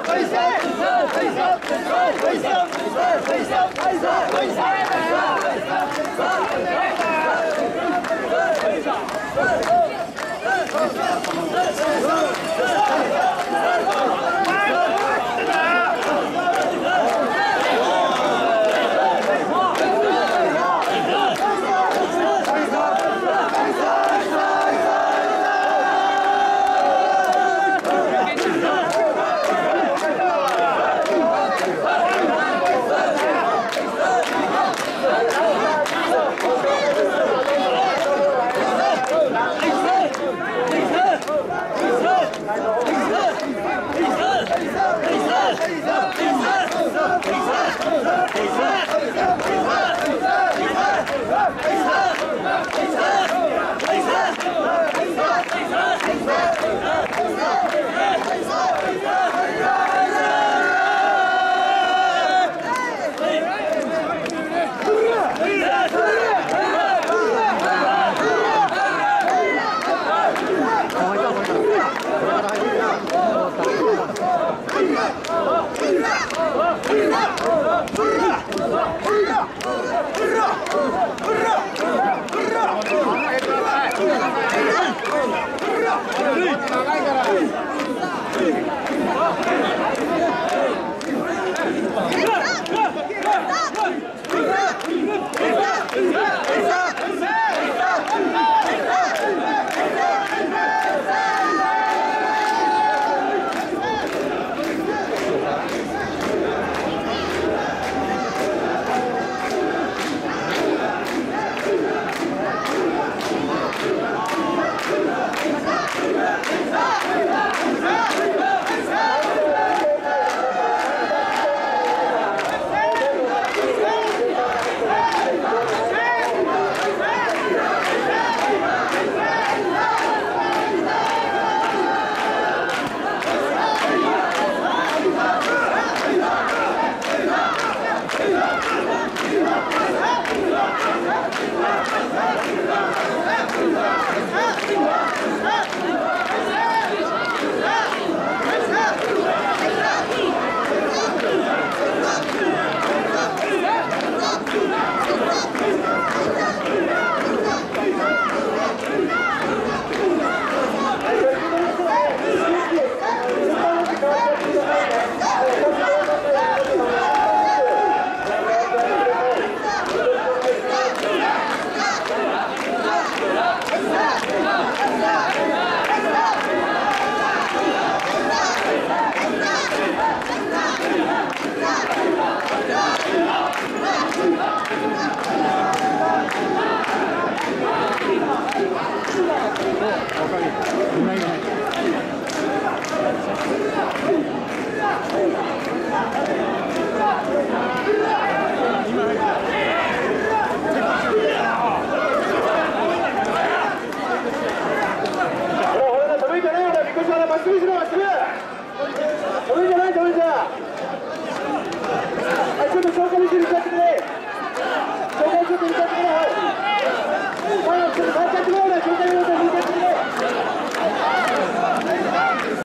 up, face up, face up, face.